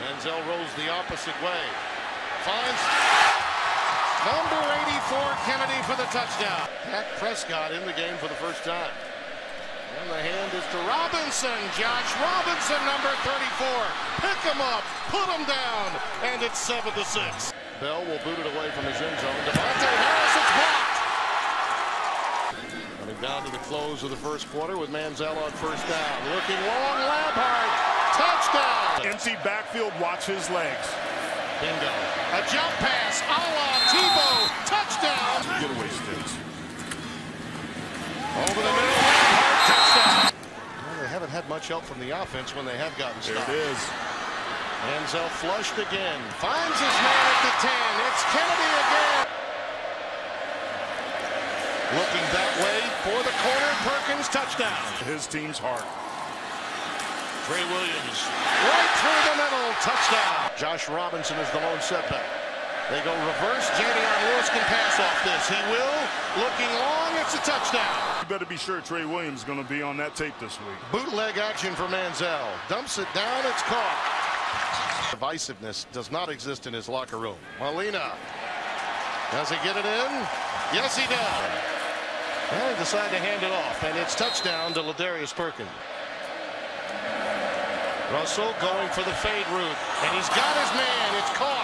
Manziel rolls the opposite way. Finds number 84 Kennedy for the touchdown. Dak Prescott in the game for the first time. And the hand is to Robinson. Josh Robinson, number 34. Pick him up, put him down, and it's 7 to 6. Bell will boot it away from his end zone. De'Vante Harris, it's blocked. Coming down to the close of the first quarter with Manziel on first down. Looking long, Labhart. Touchdown. Empty backfield, watch his legs. Bingo. A jump pass, a la Tebow. Touchdown. Getaway sticks. Over the middle, Touchdown. Well, they haven't had much help from the offense when they have gotten There stopped. it is. Manziel flushed again. Finds his man at the 10. It's Kennedy again. Looking that way for the corner. Perkins touchdown. His team's heart. Trey Williams right through the middle. Touchdown. Josh Robinson is the lone setback. They go reverse. Jameon Lewis can pass off this. He will. Looking long. It's a touchdown. You better be sure Trey Williams is going to be on that tape this week. Bootleg action for Manziel. Dumps it down. It's caught. Divisiveness does not exist in his locker room. Malena. Does he get it in? Yes, he does. And he decided to hand it off, and it's touchdown to Ladarius Perkins. Russell going for the fade route, and he's got his man. It's caught.